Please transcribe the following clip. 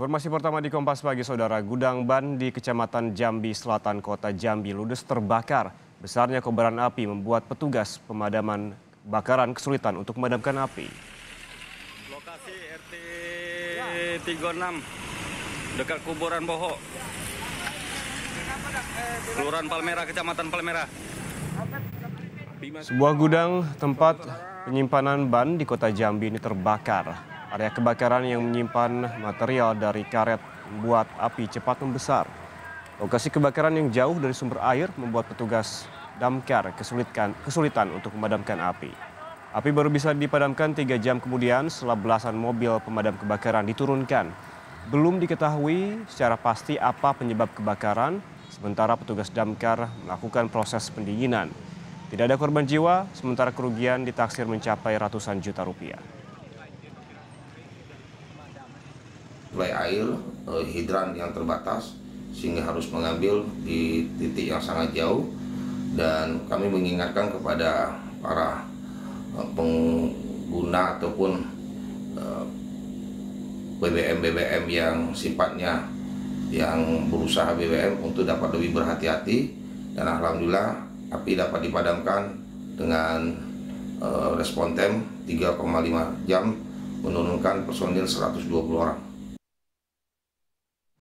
Informasi pertama di Kompas Pagi, Saudara. Gudang ban di Kecamatan Jambi Selatan, Kota Jambi, ludes terbakar. Besarnya kobaran api membuat petugas pemadaman kebakaran kesulitan untuk memadamkan api. Lokasi RT 36 dekat kuburan Boho. Kelurahan Palmera, Kecamatan Palmera. Sebuah gudang tempat penyimpanan ban di kota Jambi ini terbakar. Area kebakaran yang menyimpan material dari karet membuat api cepat membesar. Lokasi kebakaran yang jauh dari sumber air membuat petugas damkar kesulitan, kesulitan untuk memadamkan api. Api baru bisa dipadamkan tiga jam kemudian setelah belasan mobil pemadam kebakaran diturunkan. Belum diketahui secara pasti apa penyebab kebakaran, sementara petugas damkar melakukan proses pendinginan. Tidak ada korban jiwa, sementara kerugian ditaksir mencapai ratusan juta rupiah. Suplai air eh, hidran yang terbatas sehingga harus mengambil di titik yang sangat jauh dan kami mengingatkan kepada para eh, pengguna ataupun eh, BBM BBM yang sifatnya yang berusaha BBM untuk dapat lebih berhati-hati dan alhamdulillah api dapat dipadamkan dengan respon tem 3,5 jam menurunkan personil 120 orang.